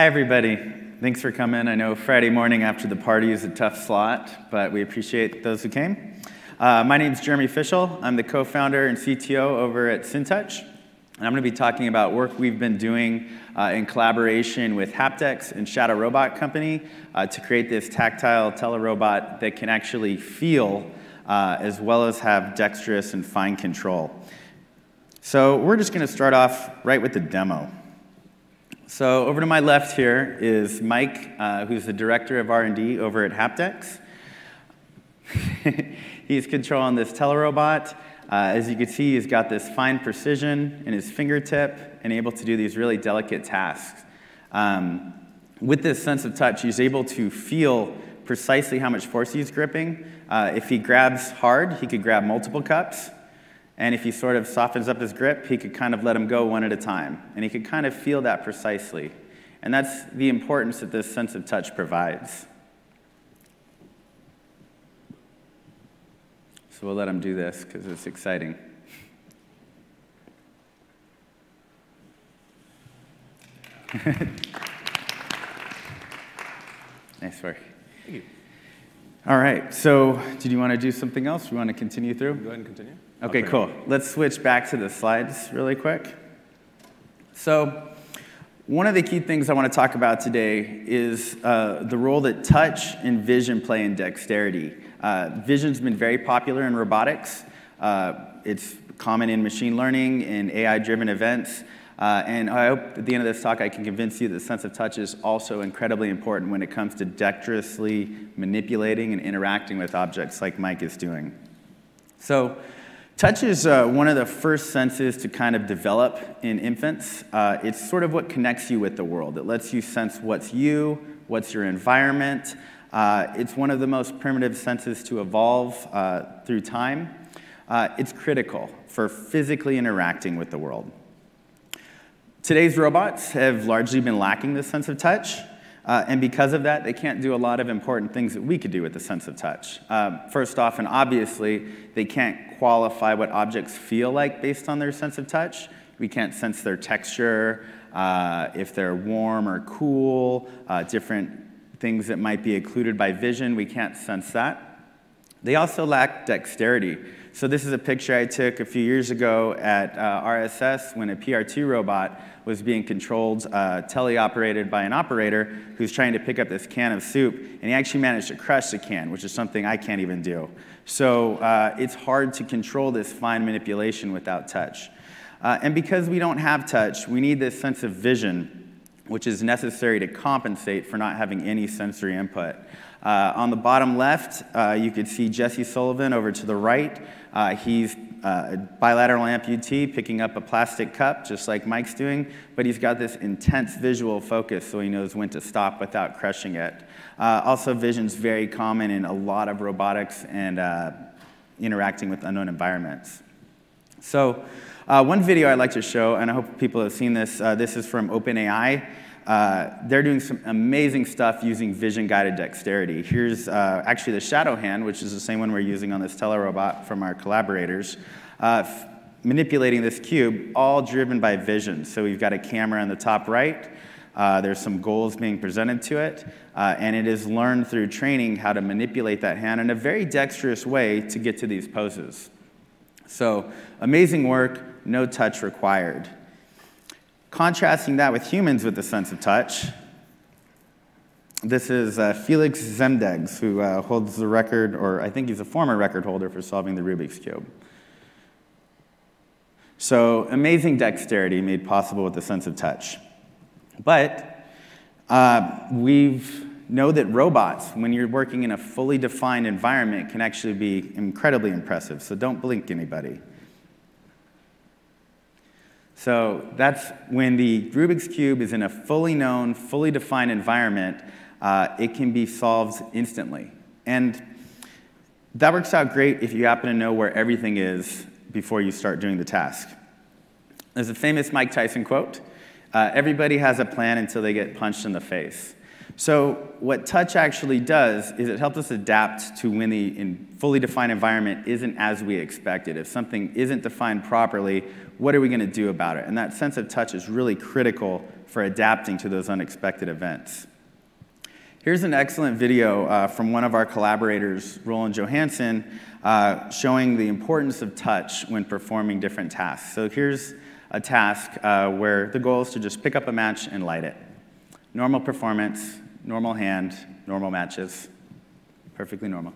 Hi, everybody. Thanks for coming. I know Friday morning after the party is a tough slot, but we appreciate those who came. Uh, my name is Jeremy Fishel. I'm the co founder and CTO over at SynTouch. And I'm going to be talking about work we've been doing uh, in collaboration with HaptX and Shadow Robot Company uh, to create this tactile telerobot that can actually feel uh, as well as have dexterous and fine control. So we're just going to start off right with the demo. So over to my left here is Mike, uh, who's the director of R&D over at HaptX. he's controlling this telerobot. Uh, as you can see, he's got this fine precision in his fingertip and able to do these really delicate tasks. Um, with this sense of touch, he's able to feel precisely how much force he's gripping. Uh, if he grabs hard, he could grab multiple cups. And if he sort of softens up his grip, he could kind of let them go one at a time. And he could kind of feel that precisely. And that's the importance that this sense of touch provides. So we'll let him do this because it's exciting. nice work. Thank you. All right, so did you want to do something else? We want to continue through? Go ahead and continue. Okay, cool. Let's switch back to the slides really quick. So, one of the key things I want to talk about today is uh, the role that touch and vision play in dexterity. Uh, vision's been very popular in robotics. Uh, it's common in machine learning, in AI-driven events. Uh, and I hope at the end of this talk I can convince you that the sense of touch is also incredibly important when it comes to dexterously manipulating and interacting with objects like Mike is doing. So Touch is uh, one of the first senses to kind of develop in infants. Uh, it's sort of what connects you with the world. It lets you sense what's you, what's your environment. Uh, it's one of the most primitive senses to evolve uh, through time. Uh, it's critical for physically interacting with the world. Today's robots have largely been lacking this sense of touch. Uh, and because of that, they can't do a lot of important things that we could do with the sense of touch. Uh, first off, and obviously, they can't qualify what objects feel like based on their sense of touch. We can't sense their texture, uh, if they're warm or cool, uh, different things that might be occluded by vision, we can't sense that. They also lack dexterity. So this is a picture I took a few years ago at uh, RSS when a PR2 robot was being controlled, uh, teleoperated by an operator who's trying to pick up this can of soup, and he actually managed to crush the can, which is something I can't even do. So uh, it's hard to control this fine manipulation without touch. Uh, and because we don't have touch, we need this sense of vision, which is necessary to compensate for not having any sensory input. Uh, on the bottom left, uh, you could see Jesse Sullivan over to the right. Uh, he's uh, a bilateral amputee picking up a plastic cup, just like Mike's doing, but he's got this intense visual focus so he knows when to stop without crushing it. Uh, also, vision's very common in a lot of robotics and uh, interacting with unknown environments. So, one video I'd like to show, and I hope people have seen this, this is from OpenAI. Uh, they're doing some amazing stuff using vision-guided dexterity. Here's uh, actually the shadow hand, which is the same one we're using on this telerobot from our collaborators, uh, manipulating this cube, all driven by vision. So we've got a camera in the top right. Uh, there's some goals being presented to it, uh, and it is learned through training how to manipulate that hand in a very dexterous way to get to these poses. So amazing work, no touch required. Contrasting that with humans with the sense of touch, this is uh, Felix Zemdegs, who uh, holds the record, or I think he's a former record holder for solving the Rubik's Cube. So, amazing dexterity made possible with the sense of touch. But uh, we know that robots, when you're working in a fully defined environment, can actually be incredibly impressive. So, don't blink anybody. So that's when the Rubik's Cube is in a fully known, fully defined environment, uh, it can be solved instantly. And that works out great if you happen to know where everything is before you start doing the task. There's a famous Mike Tyson quote uh, Everybody has a plan until they get punched in the face. So, what touch actually does is it helps us adapt to when the fully defined environment isn't as we expected. If something isn't defined properly, what are we going to do about it? And that sense of touch is really critical for adapting to those unexpected events. Here's an excellent video uh, from one of our collaborators, Roland Johansson, uh, showing the importance of touch when performing different tasks. So here's a task uh, where the goal is to just pick up a match and light it. Normal performance, normal hand, normal matches, perfectly normal.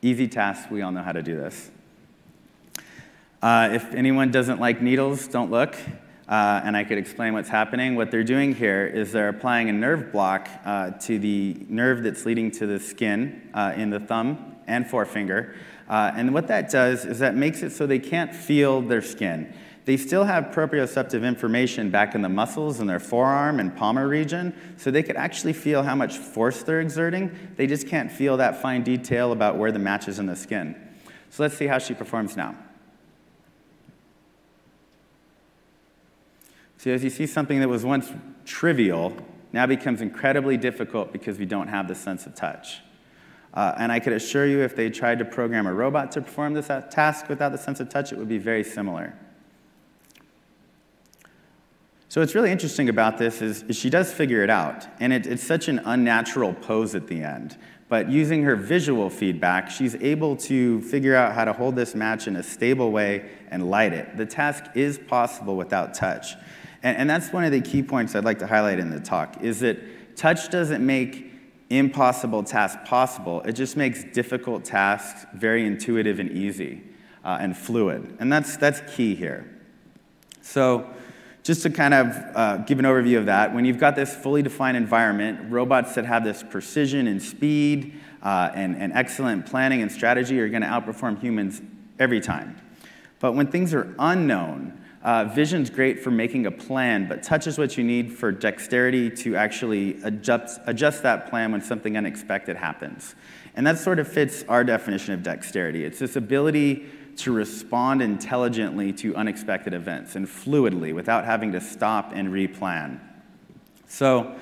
Easy task, we all know how to do this. Uh, if anyone doesn't like needles, don't look. Uh, and I could explain what's happening. What they're doing here is they're applying a nerve block uh, to the nerve that's leading to the skin uh, in the thumb and forefinger. Uh, and what that does is that makes it so they can't feel their skin. They still have proprioceptive information back in the muscles in their forearm and palmar region, so they could actually feel how much force they're exerting. They just can't feel that fine detail about where the match is in the skin. So let's see how she performs now. So as you see, something that was once trivial now becomes incredibly difficult because we don't have the sense of touch. Uh, and I could assure you, if they tried to program a robot to perform this task without the sense of touch, it would be very similar. So what's really interesting about this is, is she does figure it out, and it, it's such an unnatural pose at the end. But using her visual feedback, she's able to figure out how to hold this match in a stable way and light it. The task is possible without touch. And, and that's one of the key points I'd like to highlight in the talk, is that touch doesn't make impossible tasks possible. It just makes difficult tasks very intuitive and easy uh, and fluid. And that's, that's key here. So just to kind of uh, give an overview of that, when you've got this fully defined environment, robots that have this precision and speed uh, and, and excellent planning and strategy are going to outperform humans every time. But when things are unknown, uh, vision's great for making a plan, but touch is what you need for dexterity to actually adjust, adjust that plan when something unexpected happens. And that sort of fits our definition of dexterity. It's this ability to respond intelligently to unexpected events and fluidly without having to stop and replan. So,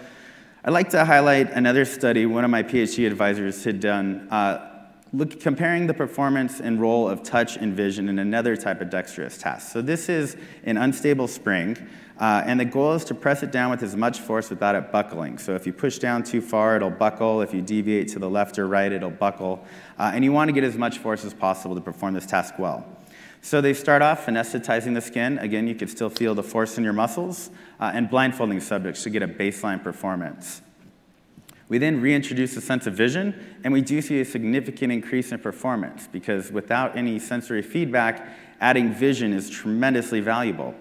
I'd like to highlight another study one of my PhD advisors had done, uh, look, comparing the performance and role of touch and vision in another type of dexterous task. So, this is an unstable spring. Uh, and the goal is to press it down with as much force without it buckling. So if you push down too far, it'll buckle. If you deviate to the left or right, it'll buckle. Uh, and you want to get as much force as possible to perform this task well. So they start off anesthetizing the skin. Again, you can still feel the force in your muscles, uh, and blindfolding subjects to get a baseline performance. We then reintroduce a sense of vision, and we do see a significant increase in performance because without any sensory feedback, adding vision is tremendously valuable.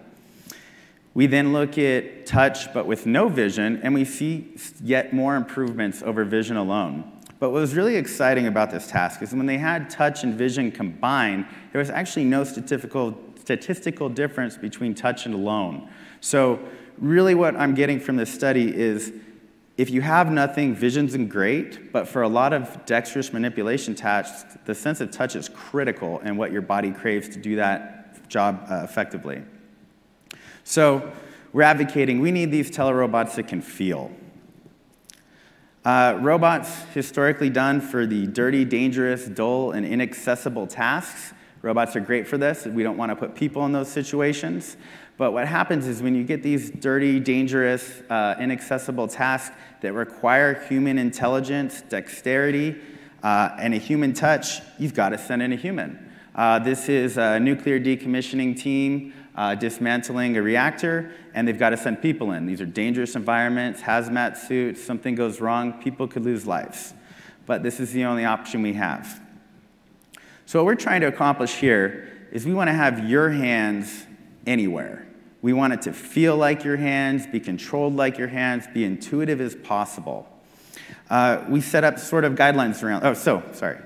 We then look at touch but with no vision, and we see yet more improvements over vision alone. But what was really exciting about this task is when they had touch and vision combined, there was actually no statistical, statistical difference between touch and alone. So, really, what I'm getting from this study is if you have nothing, vision's great, but for a lot of dexterous manipulation tasks, the sense of touch is critical in what your body craves to do that job uh, effectively. So we're advocating we need these telerobots that can feel. Uh, robots historically done for the dirty, dangerous, dull, and inaccessible tasks. Robots are great for this. We don't want to put people in those situations. But what happens is when you get these dirty, dangerous, uh, inaccessible tasks that require human intelligence, dexterity, uh, and a human touch, you've got to send in a human. Uh, this is a nuclear decommissioning team uh, dismantling a reactor, and they've got to send people in. These are dangerous environments, hazmat suits, something goes wrong, people could lose lives. But this is the only option we have. So, what we're trying to accomplish here is we want to have your hands anywhere. We want it to feel like your hands, be controlled like your hands, be intuitive as possible. Uh, we set up sort of guidelines around, oh, so, sorry.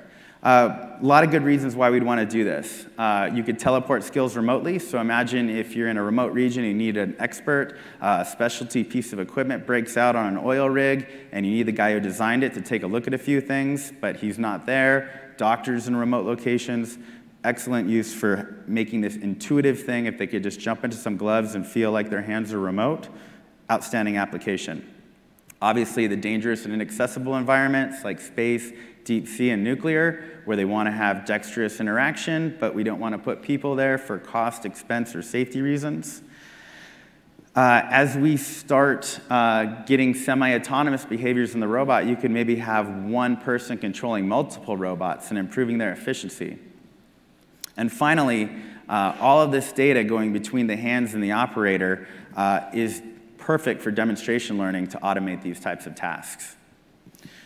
Uh, a lot of good reasons why we'd want to do this. Uh, you could teleport skills remotely, so imagine if you're in a remote region, and you need an expert, uh, a specialty piece of equipment breaks out on an oil rig, and you need the guy who designed it to take a look at a few things, but he's not there. Doctors in remote locations, excellent use for making this intuitive thing. If they could just jump into some gloves and feel like their hands are remote, outstanding application. Obviously, the dangerous and inaccessible environments like space, deep sea, and nuclear, where they want to have dexterous interaction, but we don't want to put people there for cost, expense, or safety reasons. Uh, as we start uh, getting semi autonomous behaviors in the robot, you could maybe have one person controlling multiple robots and improving their efficiency. And finally, uh, all of this data going between the hands and the operator uh, is perfect for demonstration learning to automate these types of tasks.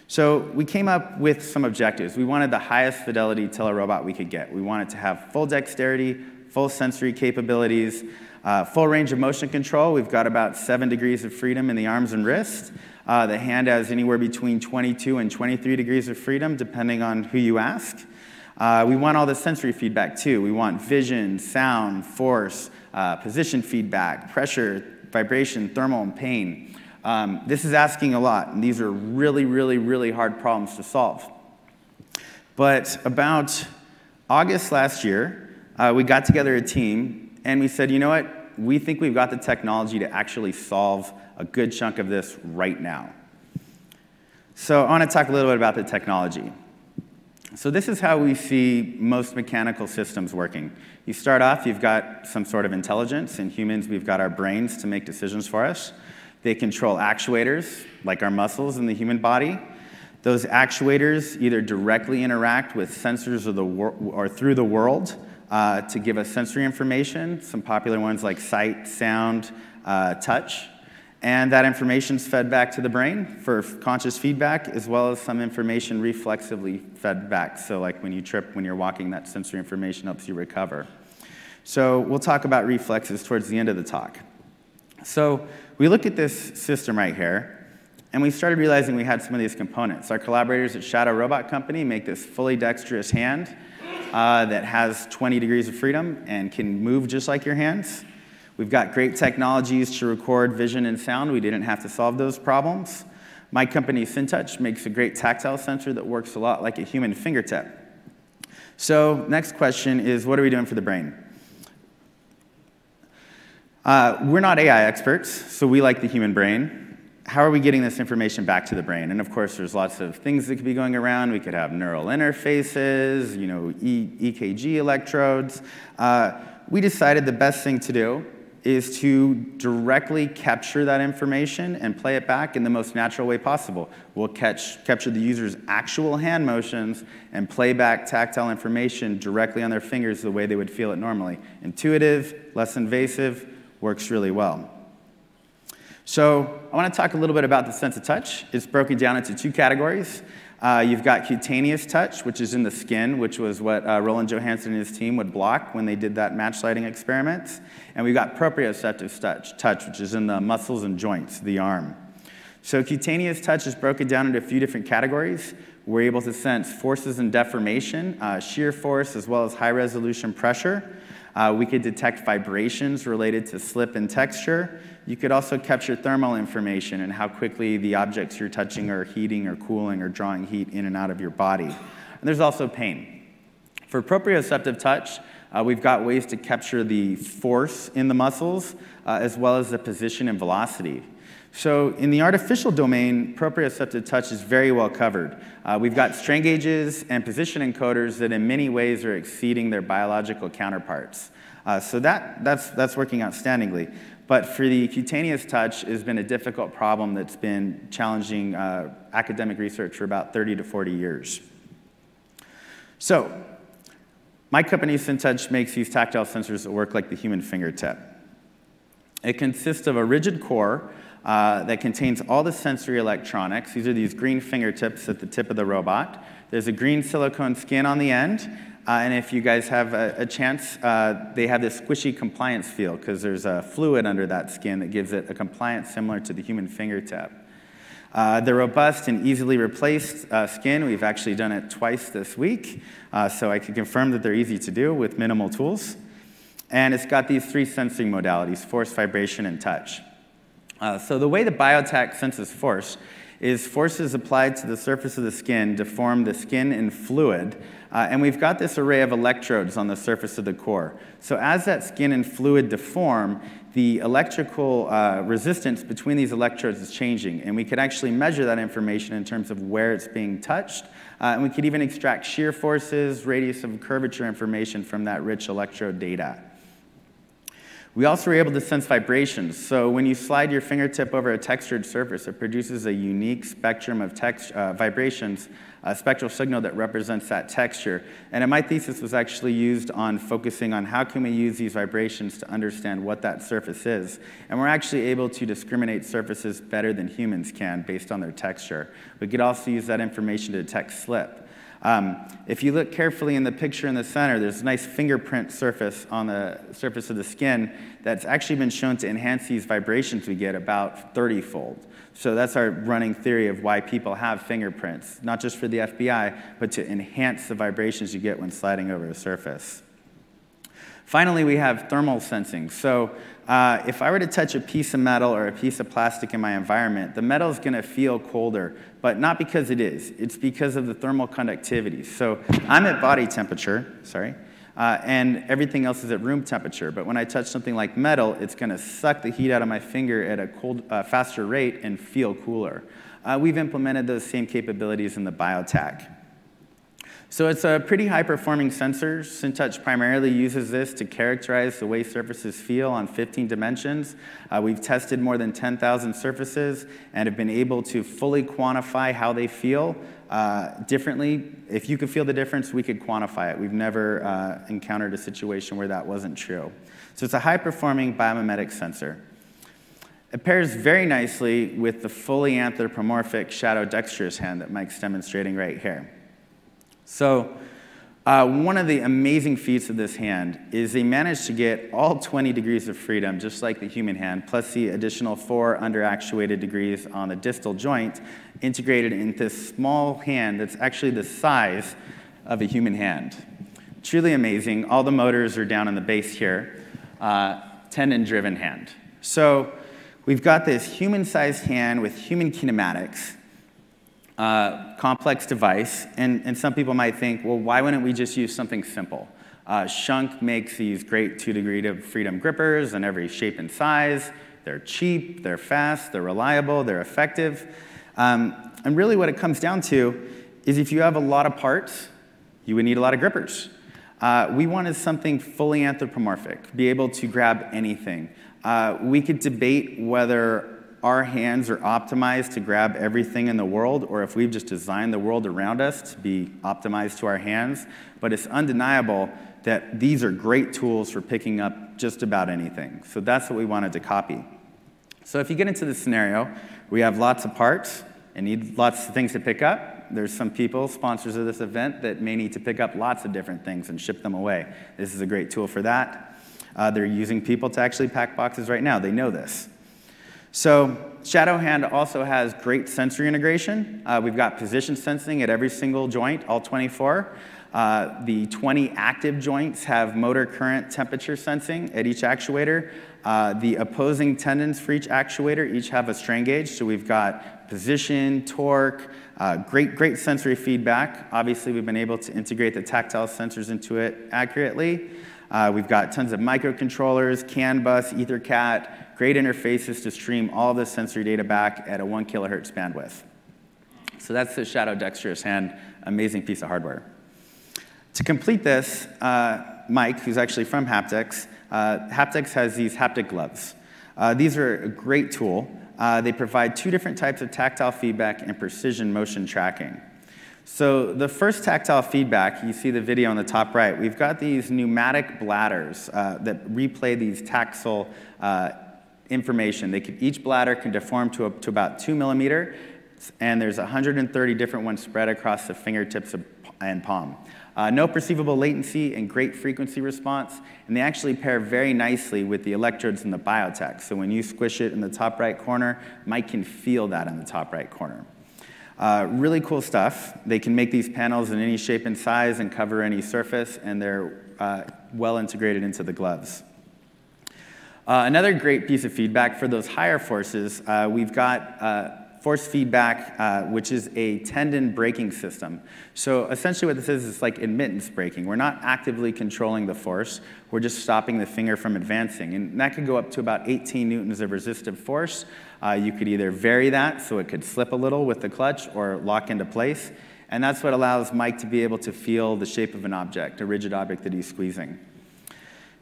So we came up with some objectives. We wanted the highest fidelity telerobot we could get. We wanted to have full dexterity, full sensory capabilities, uh, full range of motion control, we've got about seven degrees of freedom in the arms and wrists. Uh, the hand has anywhere between 22 and 23 degrees of freedom, depending on who you ask. Uh, we want all the sensory feedback too. We want vision, sound, force, uh, position feedback, pressure, vibration, thermal, and pain. Um, this is asking a lot, and these are really, really, really hard problems to solve. But about August last year, uh, we got together a team and we said, you know what? we think we've got the technology to actually solve a good chunk of this right now. So I want to talk a little bit about the technology. So this is how we see most mechanical systems working. You start off, you've got some sort of intelligence. In humans, we've got our brains to make decisions for us. They control actuators, like our muscles in the human body. Those actuators either directly interact with sensors the or through the world uh, to give us sensory information, some popular ones like sight, sound, uh, touch. And that information is fed back to the brain for conscious feedback, as well as some information reflexively fed back. So, like when you trip, when you're walking, that sensory information helps you recover. So, we'll talk about reflexes towards the end of the talk. So, we look at this system right here, and we started realizing we had some of these components. Our collaborators at Shadow Robot Company make this fully dexterous hand uh, that has 20 degrees of freedom and can move just like your hands. We've got great technologies to record vision and sound. We didn't have to solve those problems. My company, SynTouch, makes a great tactile sensor that works a lot like a human fingertip. So, next question is what are we doing for the brain? Uh, we're not AI experts, so we like the human brain how are we getting this information back to the brain? And of course, there's lots of things that could be going around. We could have neural interfaces, you know, e EKG electrodes. Uh, we decided the best thing to do is to directly capture that information and play it back in the most natural way possible. We'll catch, capture the user's actual hand motions and play back tactile information directly on their fingers the way they would feel it normally. Intuitive, less invasive, works really well. So I want to talk a little bit about the sense of touch. It's broken down into two categories. Uh, you've got cutaneous touch, which is in the skin, which was what uh, Roland Johansson and his team would block when they did that match lighting experiment. And we've got proprioceptive touch, touch, which is in the muscles and joints, the arm. So cutaneous touch is broken down into a few different categories. We're able to sense forces and deformation, uh, shear force, as well as high resolution pressure. Uh, we could detect vibrations related to slip and texture. You could also capture thermal information and how quickly the objects you're touching are heating or cooling or drawing heat in and out of your body. And there's also pain. For proprioceptive touch, uh, we've got ways to capture the force in the muscles uh, as well as the position and velocity. So in the artificial domain, proprioceptive touch is very well covered. Uh, we've got strain gauges and position encoders that in many ways are exceeding their biological counterparts. Uh, so that, that's, that's working outstandingly. But for the cutaneous touch, it has been a difficult problem that's been challenging uh, academic research for about 30 to 40 years. So, my company, SynTouch, makes these tactile sensors that work like the human fingertip. It consists of a rigid core uh, that contains all the sensory electronics. These are these green fingertips at the tip of the robot. There's a green silicone skin on the end, uh, and if you guys have a, a chance, uh, they have this squishy compliance feel because there's a fluid under that skin that gives it a compliance similar to the human fingertip. Uh, the robust and easily replaced uh, skin, we've actually done it twice this week, uh, so I can confirm that they're easy to do with minimal tools. And it's got these three sensing modalities force, vibration, and touch. Uh, so the way the BioTac senses force is forces applied to the surface of the skin deform the skin and fluid. Uh, and we've got this array of electrodes on the surface of the core. So as that skin and fluid deform, the electrical uh, resistance between these electrodes is changing. And we could actually measure that information in terms of where it's being touched. Uh, and we could even extract shear forces, radius of curvature information from that rich electrode data. We also were able to sense vibrations. So when you slide your fingertip over a textured surface, it produces a unique spectrum of text, uh, vibrations, a spectral signal that represents that texture. And in my thesis was actually used on focusing on how can we use these vibrations to understand what that surface is. And we're actually able to discriminate surfaces better than humans can based on their texture. We could also use that information to detect slip. Um, if you look carefully in the picture in the center, there's a nice fingerprint surface on the surface of the skin that's actually been shown to enhance these vibrations we get about 30 fold. So that's our running theory of why people have fingerprints, not just for the FBI, but to enhance the vibrations you get when sliding over a surface. Finally, we have thermal sensing. So uh, if I were to touch a piece of metal or a piece of plastic in my environment, the metal is going to feel colder, but not because it is. It's because of the thermal conductivity. So I'm at body temperature, sorry, uh, and everything else is at room temperature. But when I touch something like metal, it's going to suck the heat out of my finger at a cold, uh, faster rate and feel cooler. Uh, we've implemented those same capabilities in the BioTac. So it's a pretty high performing sensor. SynTouch primarily uses this to characterize the way surfaces feel on 15 dimensions. Uh, we've tested more than 10,000 surfaces and have been able to fully quantify how they feel uh, differently. If you could feel the difference, we could quantify it. We've never uh, encountered a situation where that wasn't true. So it's a high performing biomimetic sensor. It pairs very nicely with the fully anthropomorphic shadow dexterous hand that Mike's demonstrating right here. So, uh, one of the amazing feats of this hand is they managed to get all 20 degrees of freedom, just like the human hand, plus the additional four underactuated degrees on the distal joint, integrated into this small hand that's actually the size of a human hand. Truly amazing. All the motors are down in the base here, uh, tendon driven hand. So, we've got this human sized hand with human kinematics uh, complex device, and, and some people might think, well, why wouldn't we just use something simple? Uh, Schunk makes these great two degree of freedom grippers in every shape and size. They're cheap, they're fast, they're reliable, they're effective. Um, and really, what it comes down to is if you have a lot of parts, you would need a lot of grippers. Uh, we wanted something fully anthropomorphic, be able to grab anything. Uh, we could debate whether our hands are optimized to grab everything in the world, or if we've just designed the world around us to be optimized to our hands. But it's undeniable that these are great tools for picking up just about anything. So that's what we wanted to copy. So if you get into this scenario, we have lots of parts and need lots of things to pick up. There's some people, sponsors of this event, that may need to pick up lots of different things and ship them away. This is a great tool for that. Uh, they're using people to actually pack boxes right now. They know this. So Shadowhand also has great sensory integration. Uh, we've got position sensing at every single joint, all 24. Uh, the 20 active joints have motor current temperature sensing at each actuator. Uh, the opposing tendons for each actuator each have a strain gauge, so we've got position, torque, uh, great, great sensory feedback. Obviously, we've been able to integrate the tactile sensors into it accurately. Uh, we've got tons of microcontrollers, CAN bus, EtherCAT, great interfaces to stream all the sensory data back at a one kilohertz bandwidth. So that's the Shadow Dexterous Hand, amazing piece of hardware. To complete this, uh, Mike, who's actually from HaptX, uh, HaptX has these haptic gloves. Uh, these are a great tool. Uh, they provide two different types of tactile feedback and precision motion tracking. So the first tactile feedback, you see the video on the top right, we've got these pneumatic bladders uh, that replay these tactile uh, information. They could, each bladder can deform to, a, to about two millimeter, and there's 130 different ones spread across the fingertips and palm. Uh, no perceivable latency and great frequency response, and they actually pair very nicely with the electrodes in the BioTac. So when you squish it in the top right corner, Mike can feel that in the top right corner. Uh, really cool stuff. They can make these panels in any shape and size and cover any surface, and they're uh, well integrated into the gloves. Uh, another great piece of feedback for those higher forces, uh, we've got uh, force feedback, uh, which is a tendon braking system. So essentially what this is, is like admittance braking. We're not actively controlling the force, we're just stopping the finger from advancing. And that could go up to about 18 newtons of resistive force. Uh, you could either vary that so it could slip a little with the clutch or lock into place. And that's what allows Mike to be able to feel the shape of an object, a rigid object that he's squeezing.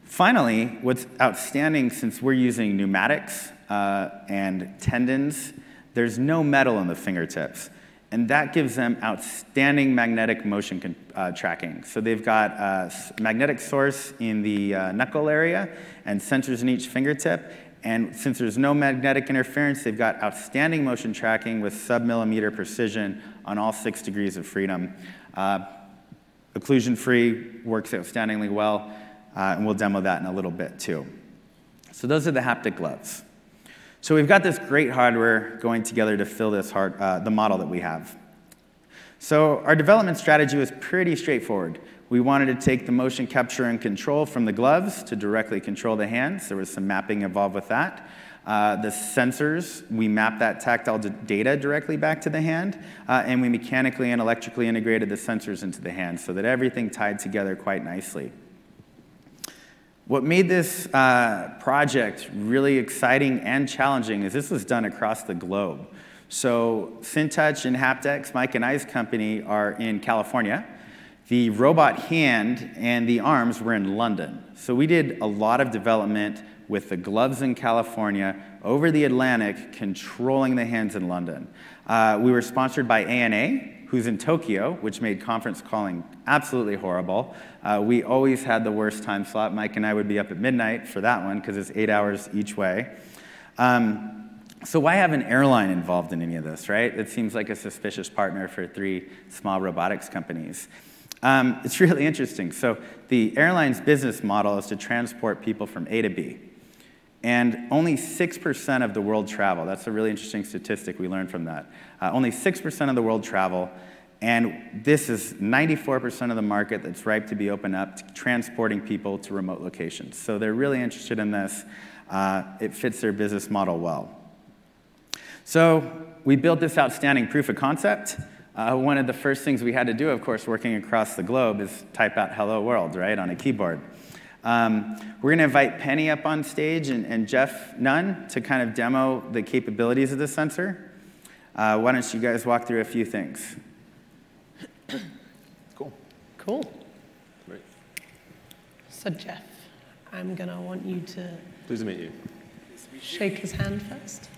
Finally, what's outstanding since we're using pneumatics uh, and tendons, there's no metal in the fingertips. And that gives them outstanding magnetic motion uh, tracking. So they've got a magnetic source in the uh, knuckle area and sensors in each fingertip. And since there's no magnetic interference, they've got outstanding motion tracking with sub-millimeter precision on all six degrees of freedom. Uh, occlusion-free, works outstandingly well, uh, and we'll demo that in a little bit too. So those are the haptic gloves. So we've got this great hardware going together to fill this hard, uh, the model that we have. So our development strategy was pretty straightforward. We wanted to take the motion capture and control from the gloves to directly control the hands. There was some mapping involved with that. Uh, the sensors, we mapped that tactile data directly back to the hand, uh, and we mechanically and electrically integrated the sensors into the hand so that everything tied together quite nicely. What made this uh, project really exciting and challenging is this was done across the globe. So SynTouch and HaptX, Mike and I's company, are in California. The robot hand and the arms were in London. So we did a lot of development with the gloves in California, over the Atlantic, controlling the hands in London. Uh, we were sponsored by ANA, who's in Tokyo, which made conference calling absolutely horrible. Uh, we always had the worst time slot. Mike and I would be up at midnight for that one because it's eight hours each way. Um, so why have an airline involved in any of this, right? It seems like a suspicious partner for three small robotics companies. Um, it's really interesting. So the airline's business model is to transport people from A to B. And only 6% of the world travel. That's a really interesting statistic we learned from that. Uh, only 6% of the world travel, and this is 94% of the market that's ripe to be opened up transporting people to remote locations. So they're really interested in this. Uh, it fits their business model well. So we built this outstanding proof of concept. Uh, one of the first things we had to do, of course, working across the globe is type out hello world, right, on a keyboard. Um, we're going to invite Penny up on stage and, and, Jeff Nunn to kind of demo the capabilities of the sensor. Uh, why don't you guys walk through a few things? Cool. Cool. Great. So Jeff, I'm going to want you to... Pleased to meet you. Shake his hand first.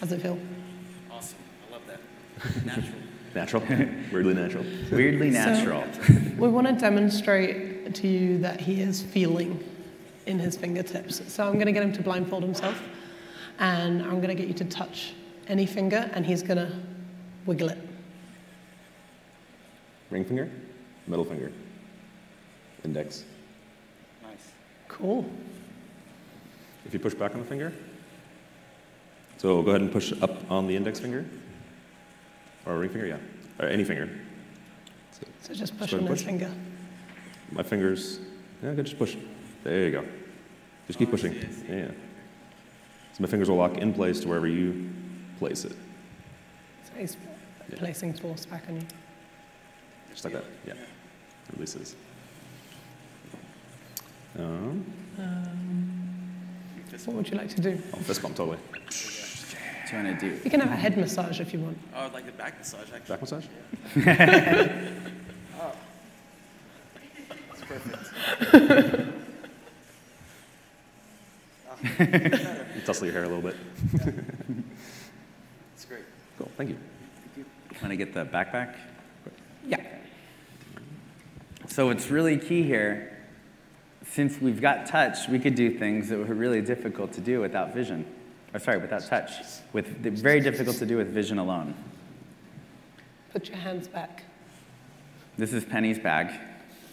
How's it feel? Awesome. I love that. Natural. Natural. Weirdly natural. Weirdly natural. So we want to demonstrate to you that he is feeling in his fingertips. So I'm going to get him to blindfold himself, and I'm going to get you to touch any finger, and he's going to wiggle it. Ring finger, middle finger, index. Nice. Cool. If you push back on the finger, so go ahead and push up on the index finger, or ring finger, yeah, or any finger. So, just push on his finger my fingers, yeah, I good, just push. There you go. Just keep pushing. Yeah. So my fingers will lock in place to wherever you place it. So he's yeah. placing force back on you. Just like that, yeah. Releases. Um, um, what would you like to do? Oh, fist bump, totally. Trying to do. You can have a head massage if you want. Oh, I'd like the back massage, actually. Back massage? Yeah. oh perfect. you tussle your hair a little bit. That's great. Cool, thank you. Thank you. Want to get the backpack? Yeah. So it's really key here. Since we've got touch, we could do things that were really difficult to do without vision. Or sorry, without touch. With very difficult to do with vision alone. Put your hands back. This is Penny's bag.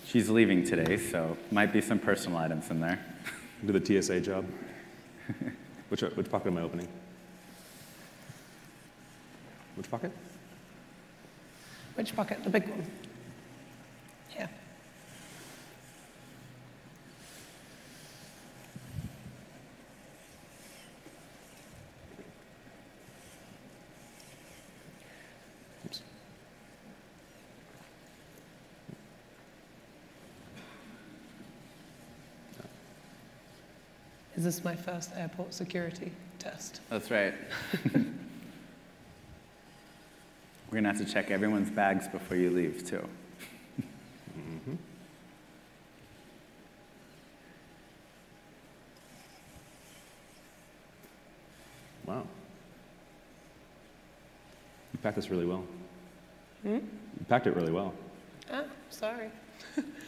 She's leaving today, so might be some personal items in there. Do the TSA job. which, which pocket am I opening? Which pocket? Which pocket? The big one. is this my first airport security test? That's right. We're going to have to check everyone's bags before you leave, too. mm -hmm. Wow. You packed this really well. Hmm? You packed it really well. Oh, sorry.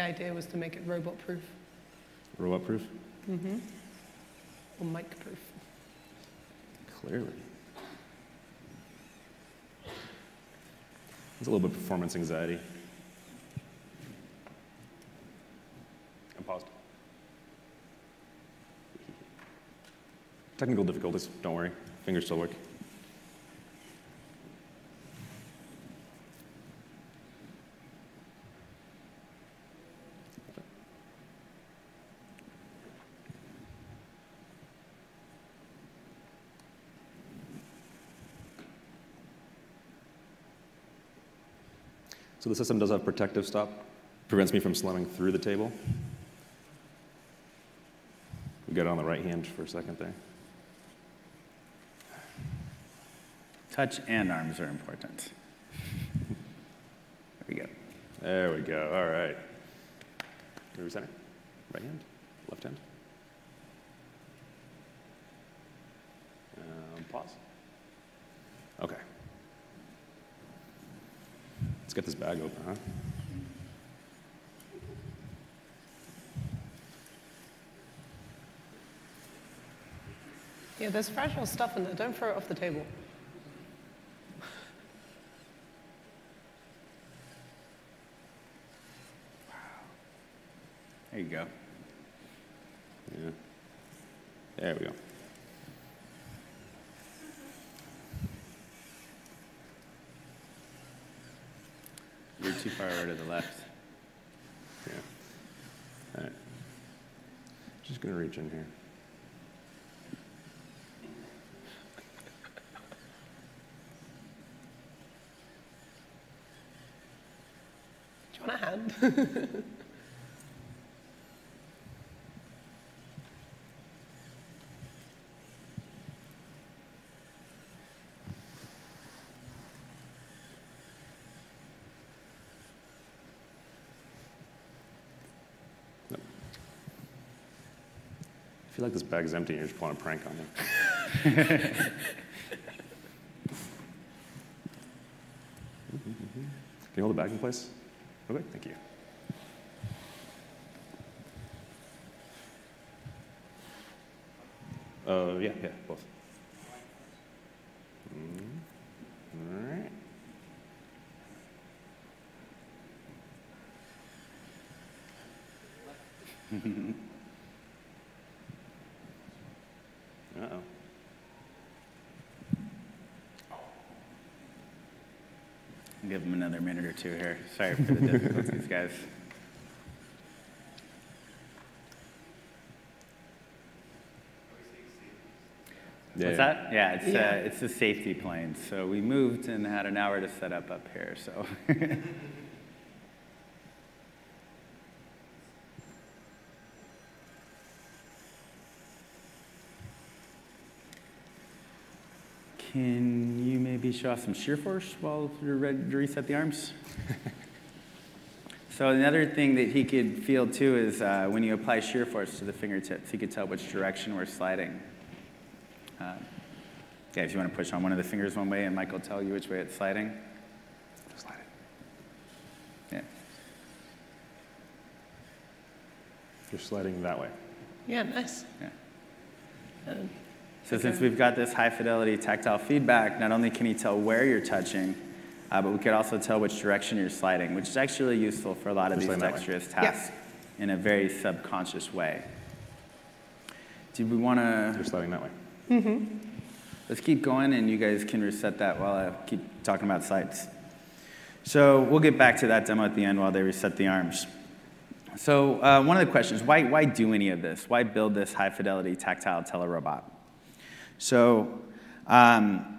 the idea was to make it robot proof Robot proof? Mm-hmm. or mic proof. Clearly. There's a little bit of performance anxiety. I'm paused. Technical difficulties, don't worry. Fingers still work. So the system does have protective stop, prevents me from slamming through the table. We got it on the right hand for a second there. Touch and arms are important. There we go. There we go. All right. We center? Right hand? Left hand? Um, pause. Okay. Let's get this bag open, huh? Yeah, there's fragile stuff in there. Don't throw it off the table. There you go. Yeah. There we go. Far over to the left. Yeah. All right. Just gonna reach in here. Do you want a hand? feel like this bag's empty and you're just pulling a prank on me. Can you hold the bag in place? Okay, thank you. Uh, yeah, yeah, both. Mm, All right. Uh-oh. Give them another minute or two here. Sorry for the difficulties, guys. Yeah, What's that? Yeah, it's, Yeah. Uh, it's the safety plane. So we moved and had an hour to set up up here. So can you show off some shear force while you're ready to reset the arms? So another thing that he could feel too is uh, when you apply shear force to the fingertips, he could tell which direction we're sliding. Uh, yeah, if you want to push on one of the fingers one way, and Mike will tell you which way it's sliding. Slide it. Yeah. You're sliding that way. yeah, nice. Yeah. Um, So since we've got this high fidelity tactile feedback, not only can he tell where you're touching, uh, but we could also tell which direction you're sliding, which is actually useful for a lot of You're these sliding that way. dexterous Yeah. tasks in a very subconscious way. Do we want to? You're sliding that way. Let's keep going, and you guys can reset that while I keep talking about sights. So we'll get back to that demo at the end while they reset the arms. So uh, one of the questions, why, why do any of this? Why build this high-fidelity tactile telerobot? So um,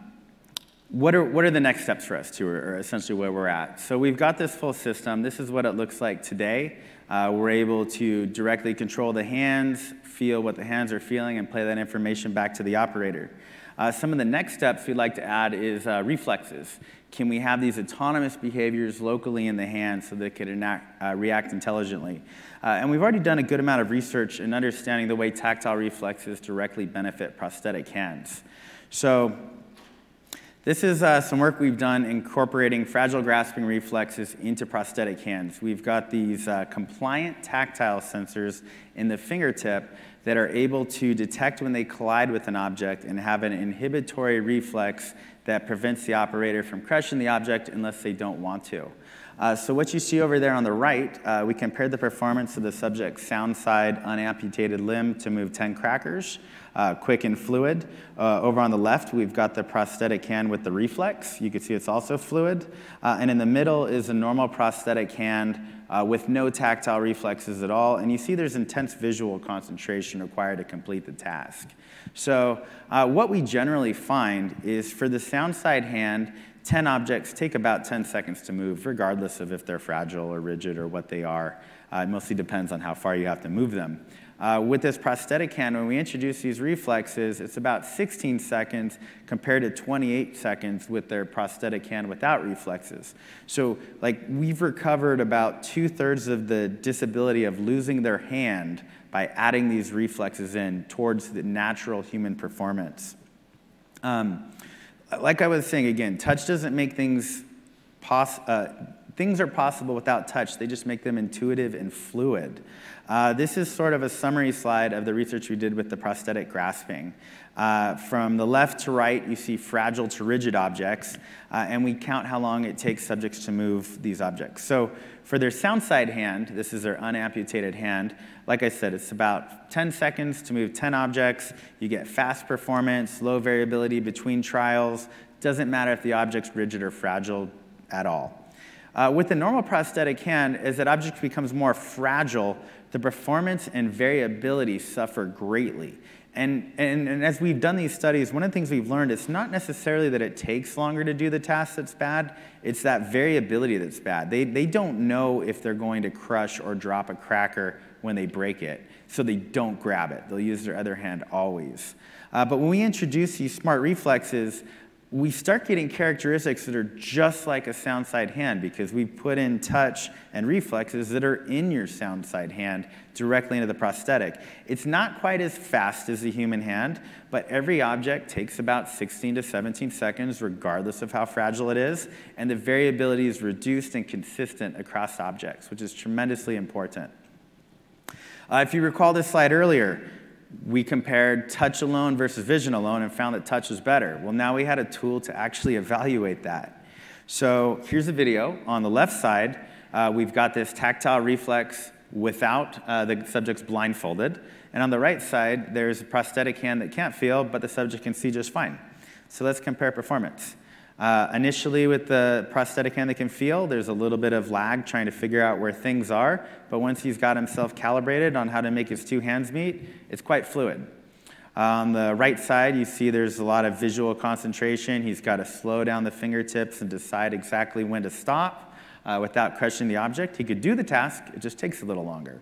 what, are, what are the next steps for us, too, or, essentially where we're at? So we've got this full system. This is what it looks like today. Uh, we're able to directly control the hands, feel what the hands are feeling, and play that information back to the operator. Uh, some of the next steps we'd like to add is uh, reflexes. Can we have these autonomous behaviors locally in the hand so they could enact, uh, react intelligently? Uh, and we've already done a good amount of research in understanding the way tactile reflexes directly benefit prosthetic hands. So this is uh, some work we've done incorporating fragile grasping reflexes into prosthetic hands. We've got these uh, compliant tactile sensors in the fingertip that are able to detect when they collide with an object and have an inhibitory reflex that prevents the operator from crushing the object unless they don't want to. Uh, so what you see over there on the right, uh, we compared the performance of the subject's sound side unamputated limb to move 10 crackers, uh, quick and fluid. Uh, over on the left, we've got the prosthetic hand with the reflex. You can see it's also fluid. Uh, and in the middle is a normal prosthetic hand uh, with no tactile reflexes at all. And you see there's intense visual concentration required to complete the task. So what we generally find is for the sound side hand, 10 objects take about 10 seconds to move, regardless of if they're fragile or rigid or what they are. Uh, it mostly depends on how far you have to move them. Uh, with this prosthetic hand, when we introduce these reflexes, it's about 16 seconds compared to 28 seconds with their prosthetic hand without reflexes. So, like, we've recovered about two thirds of the disability of losing their hand by adding these reflexes in towards the natural human performance. Um, like I was saying again, touch doesn't make things pos- uh, things are possible without touch. They just make them intuitive and fluid. Uh, this is sort of a summary slide of the research we did with the prosthetic grasping. Uh, from the left to right, you see fragile to rigid objects, uh, and we count how long it takes subjects to move these objects. So for their sound side hand, this is their unamputated hand, like I said, it's about 10 seconds to move 10 objects. You get fast performance, low variability between trials. Doesn't matter if the object's rigid or fragile at all. Uh, with the normal prosthetic hand, as that object becomes more fragile, the performance and variability suffer greatly. And, and, and, as we've done these studies, one of the things we've learned is not necessarily that it takes longer to do the task that's bad, it's that variability that's bad. They, they don't know if they're going to crush or drop a cracker when they break it, so they don't grab it. They'll use their other hand always. Uh, but when we introduce these smart reflexes, we start getting characteristics that are just like a sound side hand because we put in touch and reflexes that are in your sound side hand directly into the prosthetic. It's not quite as fast as the human hand, but every object takes about 16 to 17 seconds, regardless of how fragile it is, and the variability is reduced and consistent across objects, which is tremendously important. Uh, if you recall this slide earlier, we compared touch alone versus vision alone and found that touch was better. Well, now we had a tool to actually evaluate that. So here's a video. On the left side, uh, we've got this tactile reflex without uh, the subject's blindfolded. And on the right side, there's a prosthetic hand that can't feel, but the subject can see just fine. So let's compare performance. Uh, initially, with the prosthetic hand that can feel, there's a little bit of lag trying to figure out where things are. But once he's got himself calibrated on how to make his two hands meet, it's quite fluid. On the right side, you see there's a lot of visual concentration. He's got to slow down the fingertips and decide exactly when to stop uh, without crushing the object. He could do the task, it just takes a little longer.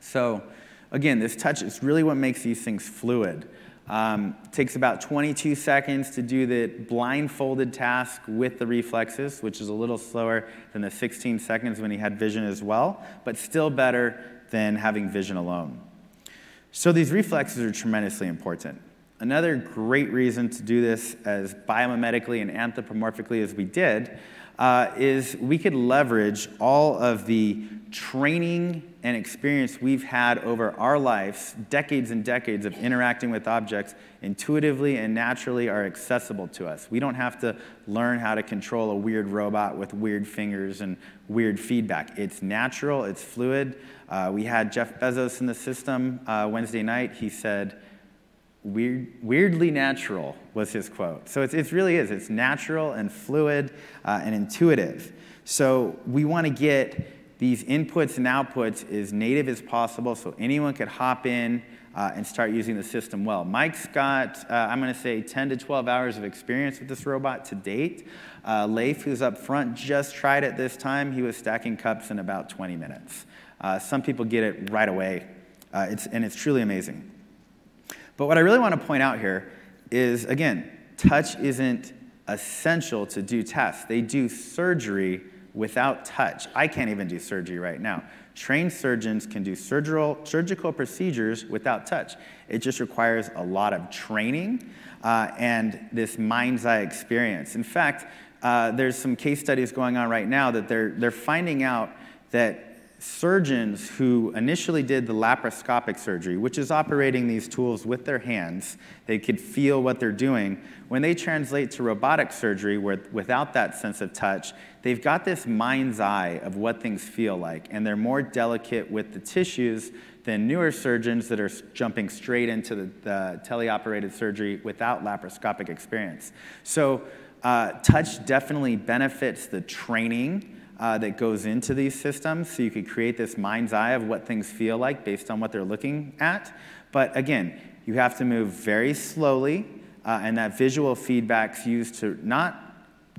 So, again, this touch is really what makes these things fluid. Um, takes about 22 seconds to do the blindfolded task with the reflexes, which is a little slower than the 16 seconds when he had vision as well, but still better than having vision alone. So these reflexes are tremendously important. Another great reason to do this as biomimetically and anthropomorphically as we did uh, is we could leverage all of the training and experience we've had over our lives, decades and decades of interacting with objects, intuitively and naturally are accessible to us. We don't have to learn how to control a weird robot with weird fingers and weird feedback. It's natural, it's fluid. Uh, we had Jeff Bezos in the system uh, Wednesday night. He said, Weird, weirdly natural was his quote. So it really is. It's natural and fluid uh, and intuitive. So we want to get these inputs and outputs as native as possible so anyone could hop in uh, and start using the system well. Mike's got, uh, I'm going to say, 10 to 12 hours of experience with this robot to date. Uh, Leif, who's up front, just tried it this time. He was stacking cups in about 20 minutes. Uh, some people get it right away, uh, it's, and it's truly amazing. But what I really want to point out here is again, touch isn't essential to do tests. They do surgery without touch. I can't even do surgery right now. Trained surgeons can do surgical, surgical procedures without touch. It just requires a lot of training uh, and this mind's eye experience. In fact, uh, there's some case studies going on right now that they're, they're finding out that surgeons who initially did the laparoscopic surgery, which is operating these tools with their hands, they could feel what they're doing. When they translate to robotic surgery where, without that sense of touch, they've got this mind's eye of what things feel like, and they're more delicate with the tissues than newer surgeons that are jumping straight into the, the teleoperated surgery without laparoscopic experience. So, uh, touch definitely benefits the training uh, that goes into these systems so you could create this mind's eye of what things feel like based on what they're looking at. But again, you have to move very slowly, uh, and that visual feedback's used to not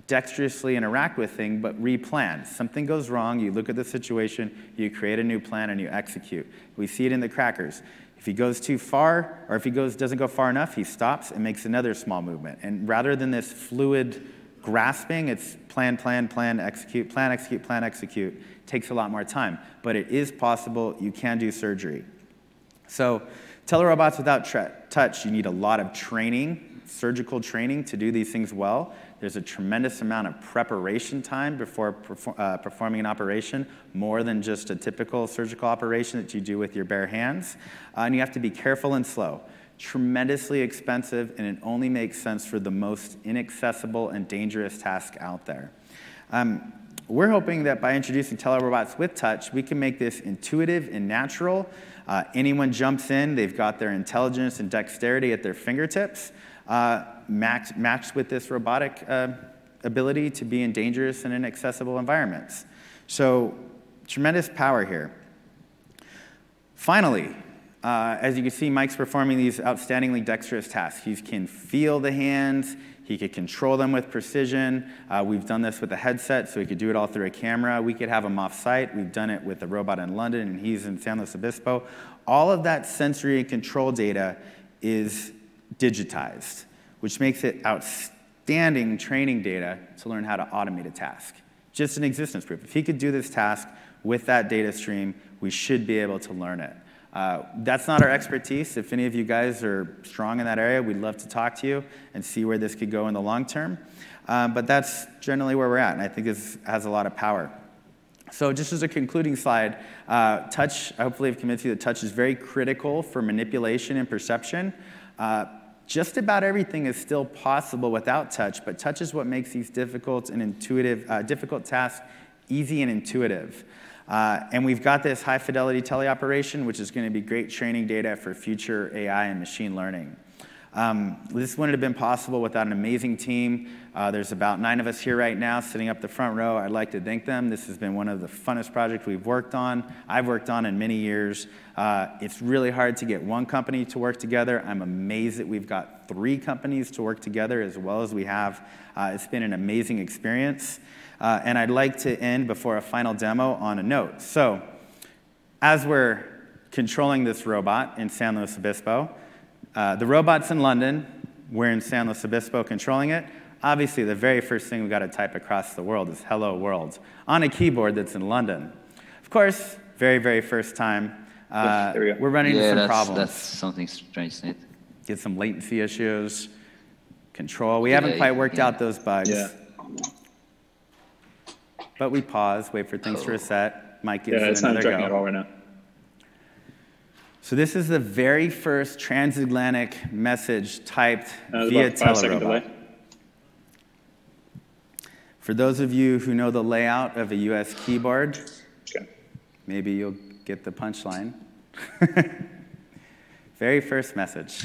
dexterously interact with things, but replan. Something goes wrong, you look at the situation, you create a new plan, and you execute. We see it in the crackers. If he goes too far, or if he goes, doesn't go far enough, he stops and makes another small movement. And rather than this fluid grasping, it's plan, plan, plan, execute, plan, execute, plan, execute. Takes a lot more time, but it is possible. You can do surgery. So, telerobots without touch, you need a lot of training, surgical training to do these things well. There's a tremendous amount of preparation time before uh, performing an operation, more than just a typical surgical operation that you do with your bare hands. Uh, and you have to be careful and slow tremendously expensive, and it only makes sense for the most inaccessible and dangerous task out there. Um, we're hoping that by introducing telerobots with touch, we can make this intuitive and natural. Uh, anyone jumps in, they've got their intelligence and dexterity at their fingertips, uh, matched, matched with this robotic uh, ability to be in dangerous and inaccessible environments. So, tremendous power here. Finally, uh, as you can see, Mike's performing these outstandingly dexterous tasks. He can feel the hands, he could control them with precision. Uh, we've done this with a headset, so he could do it all through a camera. We could have him off site. We've done it with a robot in London, and he's in San Luis Obispo. All of that sensory and control data is digitized, which makes it outstanding training data to learn how to automate a task. Just an existence proof. If he could do this task with that data stream, we should be able to learn it. Uh, that's not our expertise. If any of you guys are strong in that area, we'd love to talk to you and see where this could go in the long term. Um, but that's generally where we're at, and I think this has a lot of power. So, just as a concluding slide, uh, touch, I hopefully, I've convinced you that touch is very critical for manipulation and perception. Uh, just about everything is still possible without touch, but touch is what makes these difficult and intuitive, uh, difficult tasks easy and intuitive. Uh, and we've got this high fidelity teleoperation, which is going to be great training data for future AI and machine learning. Um, this wouldn't have been possible without an amazing team. Uh, there's about nine of us here right now sitting up the front row. I'd like to thank them. This has been one of the funnest projects we've worked on, I've worked on in many years. Uh, it's really hard to get one company to work together. I'm amazed that we've got three companies to work together as well as we have. Uh, it's been an amazing experience. Uh, and I'd like to end before a final demo on a note. So, as we're controlling this robot in San Luis Obispo, uh, the robot's in London, we're in San Luis Obispo controlling it. Obviously, the very first thing we've got to type across the world is hello world on a keyboard that's in London. Of course, very, very first time, uh, we are running yeah, into some that's, problems. That's something strange, isn't it? Get some latency issues, control. We haven't quite worked yeah. out those bugs. Yeah. But we pause, wait for things to reset. Mike gives Yeah, it it's not another tracking go. at all right now. So this is the very first transatlantic message typed Uh, via Telerobot. For those of you who know the layout of a US keyboard, Okay. maybe you'll get the punchline. very first message.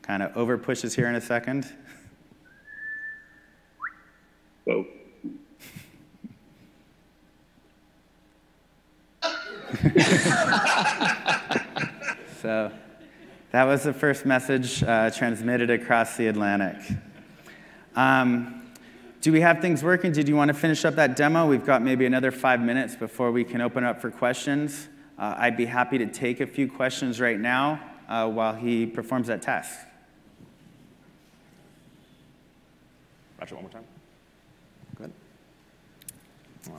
Kind of over pushes here in a second. Whoa. So that was the first message uh, transmitted across the Atlantic. Um, do we have things working? Did you want to finish up that demo? We've got maybe another five minutes before we can open up for questions. Uh, I'd be happy to take a few questions right now uh, while he performs that task. Ratchet one more time. Go ahead.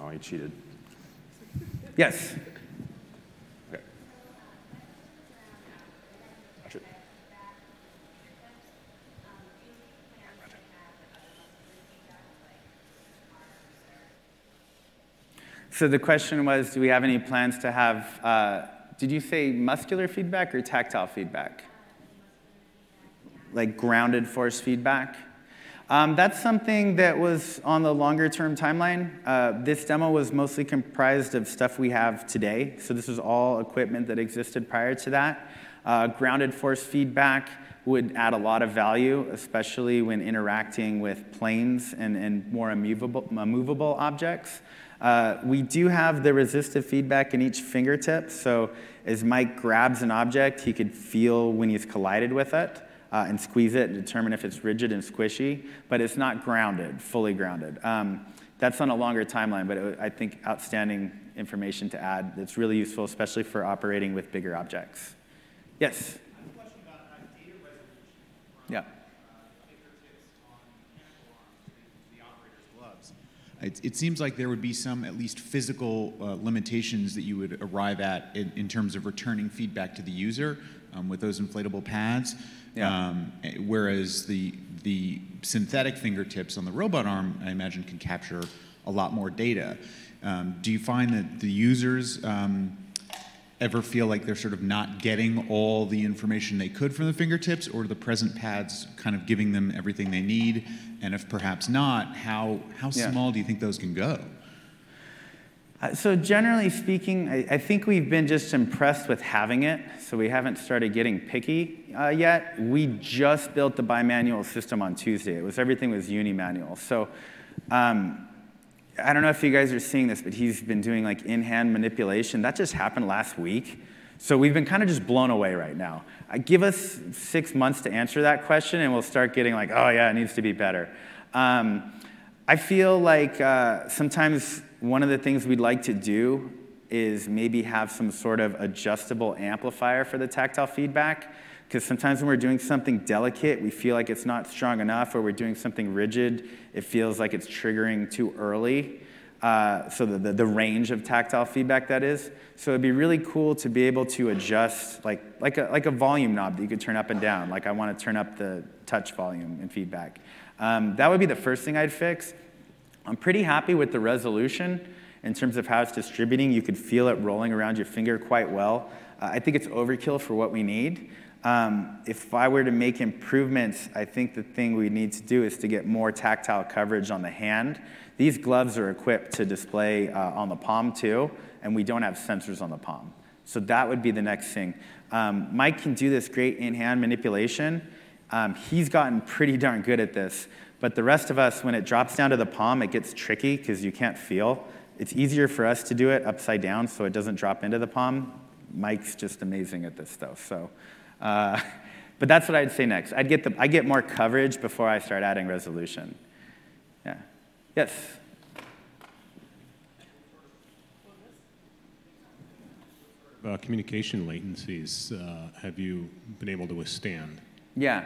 Oh, he cheated. Yes. So the question was, do we have any plans to have, uh, did you say muscular feedback or tactile feedback? Like grounded force feedback? Um, that's something that was on the longer term timeline. Uh, this demo was mostly comprised of stuff we have today. So this is all equipment that existed prior to that. Uh, grounded force feedback would add a lot of value, especially when interacting with planes and, and more immovable, immovable objects. Uh, we do have the resistive feedback in each fingertip, so as Mike grabs an object, he could feel when he's collided with it uh, and squeeze it and determine if it's rigid and squishy, but it's not grounded, fully grounded. Um, that's on a longer timeline, but it, I think outstanding information to add that's really useful, especially for operating with bigger objects. Yes? Yeah. It, it seems like there would be some, at least physical uh, limitations that you would arrive at in, in terms of returning feedback to the user um, with those inflatable pads. Yeah. Um, eh, whereas the, the synthetic fingertips on the robot arm, I imagine, can capture a lot more data. Um, do you find that the users um, ever feel like they're sort of not getting all the information they could from the fingertips, or the present pads kind of giving them everything they need? And if perhaps not, how, how Yeah. small do you think those can go? Uh, So generally speaking, I, I think we've been just impressed with having it, so we haven't started getting picky uh, yet. We just built the bimanual system on Tuesday. It was everything was unimanual. So um, I don't know if you guys are seeing this, but he's been doing like in-hand manipulation. That just happened last week. So we've been kind of just blown away right now. Give us six months to answer that question, and we'll start getting like, oh yeah, it needs to be better. Um, I feel like uh, sometimes one of the things we'd like to do is maybe have some sort of adjustable amplifier for the tactile feedback. Because sometimes when we're doing something delicate, we feel like it's not strong enough, or we're doing something rigid, it feels like it's triggering too early. Uh, so the, the, the range of tactile feedback that is. So it'd be really cool to be able to adjust like, like, a, like a volume knob that you could turn up and down. Like I want to turn up the touch volume and feedback. Um, that would be the first thing I'd fix. I'm pretty happy with the resolution in terms of how it's distributing. You could feel it rolling around your finger quite well. Uh, I think it's overkill for what we need. Um, if I were to make improvements, I think the thing we need to do is to get more tactile coverage on the hand. These gloves are equipped to display uh, on the palm too, and we don't have sensors on the palm. So that would be the next thing. Um, Mike can do this great in-hand manipulation. Um, he's gotten pretty darn good at this. But the rest of us, when it drops down to the palm, it gets tricky because you can't feel. It's easier for us to do it upside down so it doesn't drop into the palm. Mike's just amazing at this stuff. So, uh, but that's what I'd say next. I'd get the, I get more coverage before I start adding resolution. Yeah. Yes. uh, communication latencies uh, have you been able to withstand? Yeah.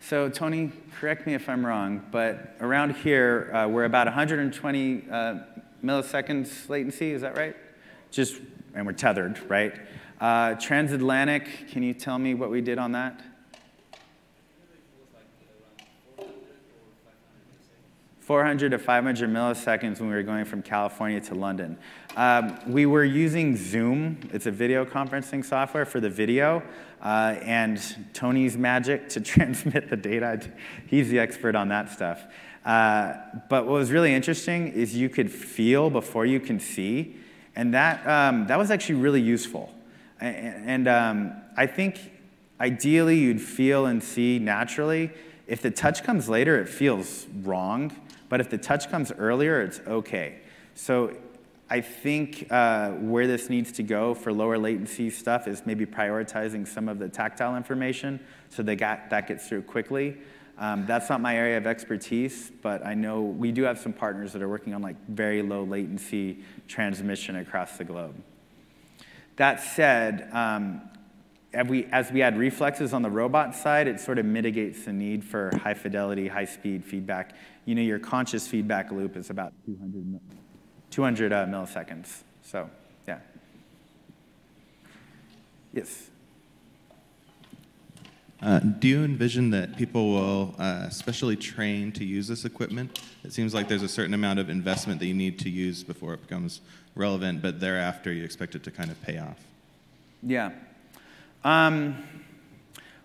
So, Tony, correct me if I'm wrong, but around here, uh, we're about 120 uh, milliseconds latency, is that right? Just, and we're tethered, right? Uh, transatlantic, can you tell me what we did on that? 400 to 500 milliseconds when we were going from California to London. Um, we were using Zoom. It's a video conferencing software for the video, uh, and Tony's magic to transmit the data. He's the expert on that stuff. Uh, but what was really interesting is you could feel before you can see, and that, um, that was actually really useful. And, um, I think ideally you'd feel and see naturally. If the touch comes later, it feels wrong. But if the touch comes earlier, it's okay. So I think uh, where this needs to go for lower latency stuff is maybe prioritizing some of the tactile information so got, that gets through quickly. Um, that's not my area of expertise, but I know we do have some partners that are working on like very low latency transmission across the globe. That said, um, as we, add reflexes on the robot side, it sort of mitigates the need for high fidelity, high speed feedback. You know, your conscious feedback loop is about 200, 200 uh, milliseconds. So, yeah. Yes. Uh, do you envision that people will uh, specially train to use this equipment? It seems like there's a certain amount of investment that you need to use before it becomes relevant, but thereafter you expect it to kind of pay off. Yeah. Um,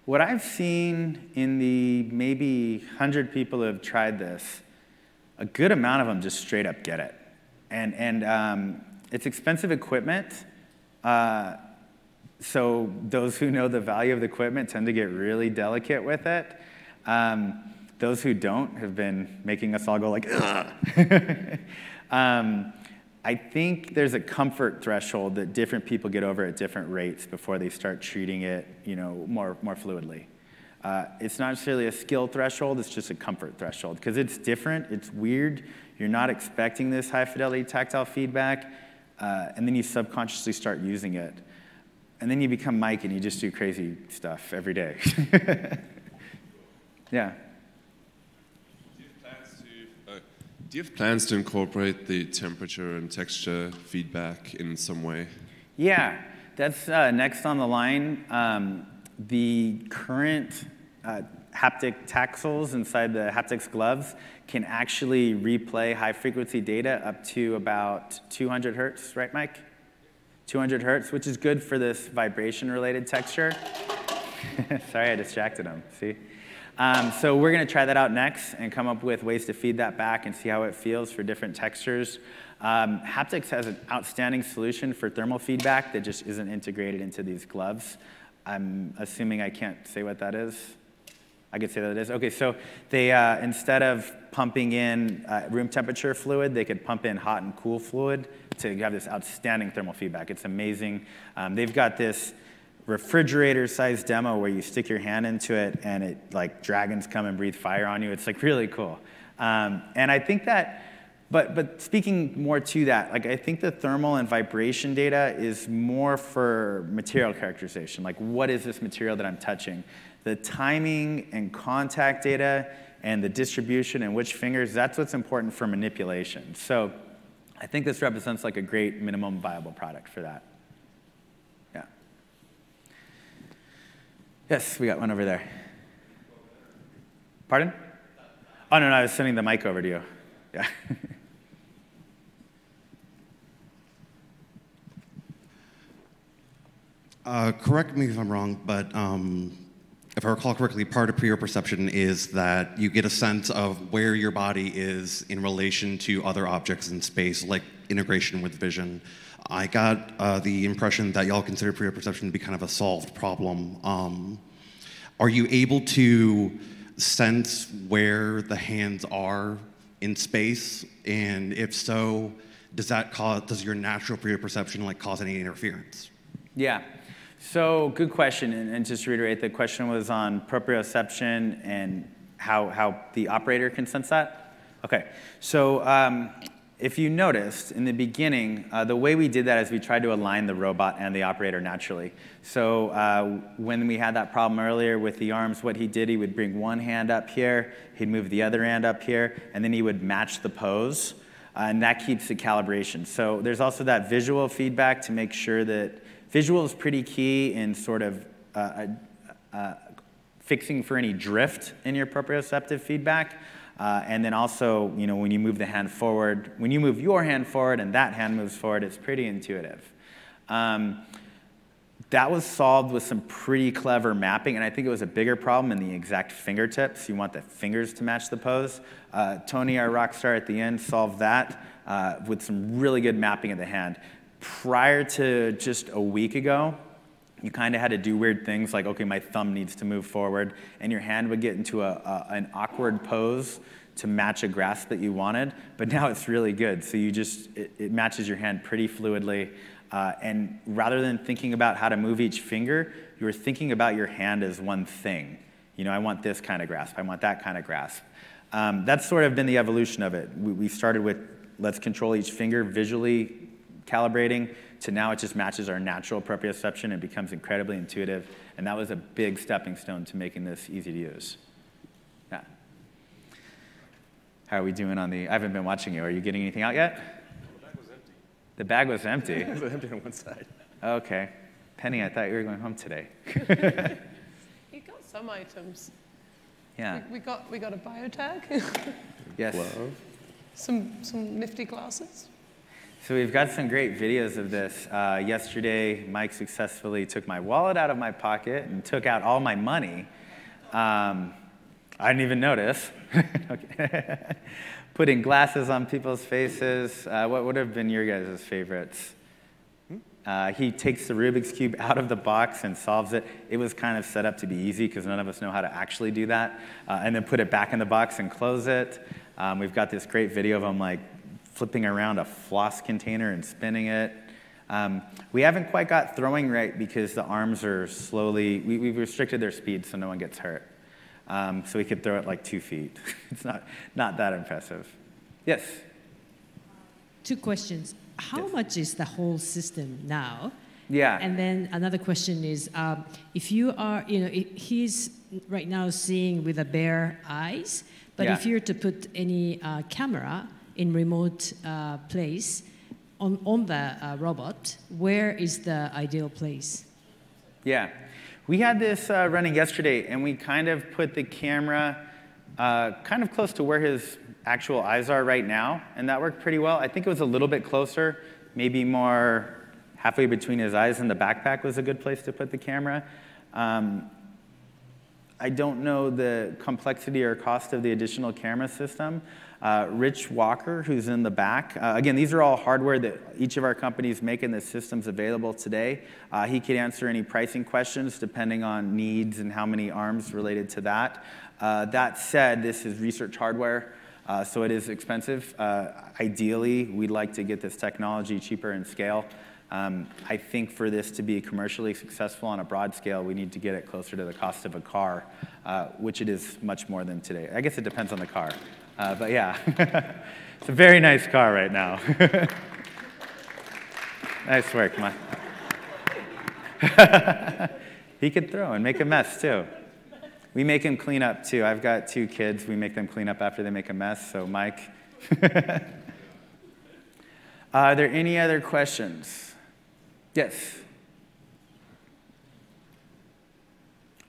what I've seen in the maybe 100 people who have tried this, a good amount of them just straight up get it. And, and um, it's expensive equipment. Uh, so those who know the value of the equipment tend to get really delicate with it. Um, those who don't have been making us all go like, um, I think there's a comfort threshold that different people get over at different rates before they start treating it, you know, more, more fluidly. Uh, it's not necessarily a skill threshold, it's just a comfort threshold because it's different, it's weird. You're not expecting this high fidelity tactile feedback, uh, and then you subconsciously start using it. And then you become Mike and you just do crazy stuff every day. yeah. Do you have plans to, uh, do you have plans to incorporate the temperature and texture feedback in some way? Yeah, that's uh, next on the line. Um, the current uh, haptic taxels inside the HaptX gloves can actually replay high frequency data up to about 200 hertz, right, Mike? 200 hertz, which is good for this vibration related texture. Sorry, I distracted him. See? Um, so we're going to try that out next and come up with ways to feed that back and see how it feels for different textures. Um, HaptX has an outstanding solution for thermal feedback that just isn't integrated into these gloves. I'm assuming I can't say what that is. I could say that it is. Okay, so they uh, instead of pumping in uh, room temperature fluid, they could pump in hot and cool fluid to have this outstanding thermal feedback. It's amazing. Um, they've got this refrigerator-sized demo where you stick your hand into it and it like dragons come and breathe fire on you. It's like really cool. Um, and I think that but, but speaking more to that, like I think the thermal and vibration data is more for material characterization. Like what is this material that I'm touching? The timing and contact data and the distribution and which fingers, that's what's important for manipulation. So I think this represents like a great minimum viable product for that. Yes, we got one over there. Pardon? Oh, no, no, I was sending the mic over to you. Yeah. Uh, correct me if I'm wrong, but um, if I recall correctly, part of perception is that you get a sense of where your body is in relation to other objects in space, like integration with vision. I got uh, the impression that y'all consider perception to be kind of a solved problem. Um, are you able to sense where the hands are in space? And if so, does that cause, does your natural perception like cause any interference? Yeah. So good question, and, and, just to reiterate, the question was on proprioception and how, how the operator can sense that? Okay, so um, if you noticed in the beginning, uh, the way we did that is we tried to align the robot and the operator naturally. So uh, when we had that problem earlier with the arms, what he did, he would bring one hand up here, he'd move the other hand up here, and then he would match the pose, uh, and that keeps the calibration. So there's also that visual feedback to make sure that Visual is pretty key in sort of uh, uh, uh, fixing for any drift in your proprioceptive feedback. Uh, and then also, you know, when you move the hand forward, when you move your hand forward and that hand moves forward, it's pretty intuitive. Um, that was solved with some pretty clever mapping, and I think it was a bigger problem in the exact fingertips. You want the fingers to match the pose. Uh, Tony, our rock star at the end, solved that uh, with some really good mapping of the hand prior to just a week ago, you kind of had to do weird things like, okay, my thumb needs to move forward, and your hand would get into a, a, an awkward pose to match a grasp that you wanted. But now it's really good. So you just, it, it matches your hand pretty fluidly. Uh, and rather than thinking about how to move each finger, you're thinking about your hand as one thing. You know, I want this kind of grasp, I want that kind of grasp. Um, that's sort of been the evolution of it. We, we started with let's control each finger visually calibrating to now it just matches our natural proprioception and becomes incredibly intuitive. And that was a big stepping stone to making this easy to use. Yeah. How are we doing on the? I haven't been watching you. Are you getting anything out yet? The bag was empty. The bag was empty? It was empty on one side. Okay. Penny, I thought you were going home today. You got some items. Yeah. We, we got we got a BioTac, Yes. some some nifty glasses. So we've got some great videos of this. Uh, yesterday, Mike successfully took my wallet out of my pocket and took out all my money. Um, I didn't even notice. Putting glasses on people's faces. Uh, what would have been your guys' favorites? Uh, he takes the Rubik's Cube out of the box and solves it. It was kind of set up to be easy because none of us know how to actually do that. Uh, and then put it back in the box and close it. Um, we've got this great video of him like flipping around a floss container and spinning it. Um, we haven't quite got throwing right because the arms are slowly, we, we've restricted their speed so no one gets hurt. Um, so we could throw it like two feet. it's not, not that impressive. Yes? Two questions. How Yes. much is the whole system now? Yeah. And then another question is, um, if you are, you know, he's right now seeing with a bare eyes, but if you were to put any uh, camera in remote uh, place on, on the uh, robot, where is the ideal place? Yeah. We had this uh, running yesterday, and we kind of put the camera uh, kind of close to where his actual eyes are right now, and that worked pretty well. I think it was a little bit closer, maybe more halfway between his eyes and the backpack was a good place to put the camera. Um, I don't know the complexity or cost of the additional camera system. Uh, Rich Walker, who's in the back, uh, again, these are all hardware that each of our companies make and the systems available today. Uh, he could answer any pricing questions depending on needs and how many arms related to that. That said, this is research hardware, so it is expensive. Ideally, we'd like to get this technology cheaper in scale. Um, I think for this to be commercially successful on a broad scale, we need to get it closer to the cost of a car, which it is much more than today. I guess it depends on the car. Uh, but yeah, it's a very nice car right now. nice work, man. he could throw and make a mess too. We make him clean up too. I've got two kids. We make them clean up after they make a mess. So, Mike. uh, are there any other questions? Yes.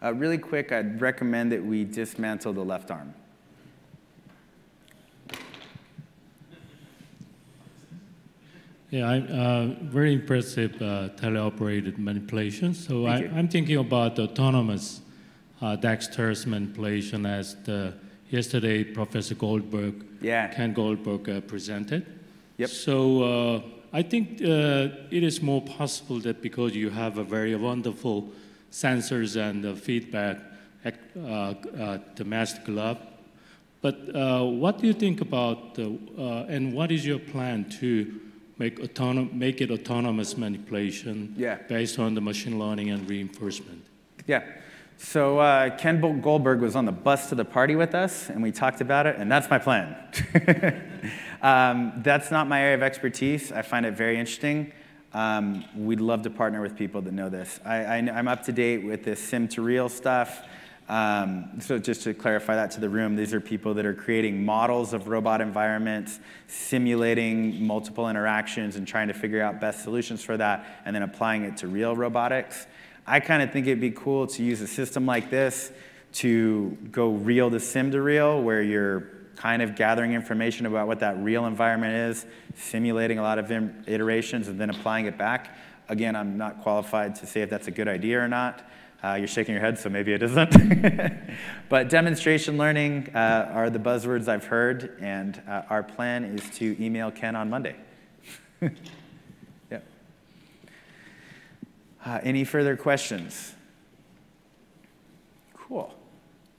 Uh, really quick, I'd recommend that we dismantle the left arm. Yeah, I, uh, very impressive uh, teleoperated manipulation. So I, Thank. I'm thinking about autonomous uh, dexterous manipulation as the, yesterday Professor Goldberg, Yeah. Ken Goldberg uh, presented. Yep. So uh, I think uh, it is more possible that because you have a very wonderful sensors and uh, feedback at uh, uh, the master glove, but uh, what do you think about, the, uh, and what is your plan to make, autonom- make it autonomous manipulation Yeah. based on the machine learning and reinforcement? Yeah. So uh, Ken Goldberg was on the bus to the party with us, and we talked about it, and that's my plan. um, that's not my area of expertise. I find it very interesting. Um, we'd love to partner with people that know this. I, I, am up to date with this sim to real stuff. Um, so just to clarify that to the room, these are people that are creating models of robot environments, simulating multiple interactions, and trying to figure out best solutions for that, and then applying it to real robotics. I kind of think it'd be cool to use a system like this to go real to sim to real, where you're kind of gathering information about what that real environment is, simulating a lot of iterations, and then applying it back. Again, I'm not qualified to say if that's a good idea or not. Uh, you're shaking your head, so maybe it isn't. but demonstration learning uh, are the buzzwords I've heard, and uh, our plan is to email Ken on Monday. yep. Uh, any further questions? Cool.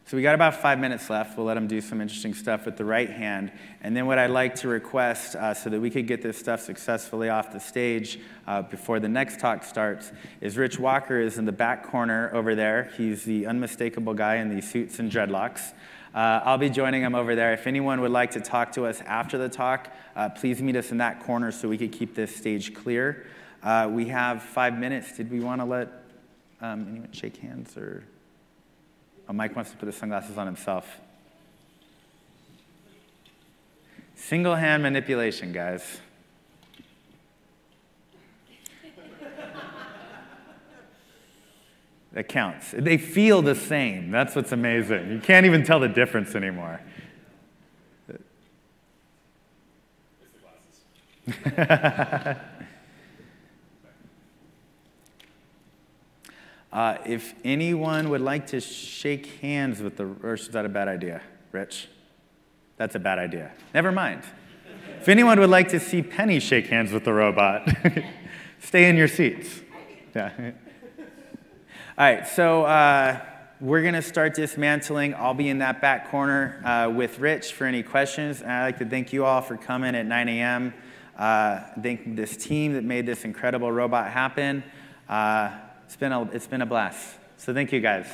So we got about five minutes left. We'll let him do some interesting stuff with the right hand. And then what I'd like to request, uh, so that we could get this stuff successfully off the stage uh, before the next talk starts, is Rich Walker is in the back corner over there. He's the unmistakable guy in the suits and dreadlocks. Uh, I'll be joining him over there. If anyone would like to talk to us after the talk, uh, please meet us in that corner so we could keep this stage clear. Uh, we have five minutes. Did we want to let um, anyone shake hands or? Oh, Mike wants to put his sunglasses on himself. Single hand manipulation, guys. That counts. They feel the same. That's what's amazing. You can't even tell the difference anymore. uh, if anyone would like to shake hands with the, or is that a bad idea, Rich? That's a bad idea. Never mind. If anyone would like to see Penny shake hands with the robot, stay in your seats. Yeah. All right, so uh, we're going to start dismantling. I'll be in that back corner uh, with Rich for any questions. And I'd like to thank you all for coming at 9 a.m. Uh, thank this team that made this incredible robot happen. It's, been a, it's been a blast. So thank you guys.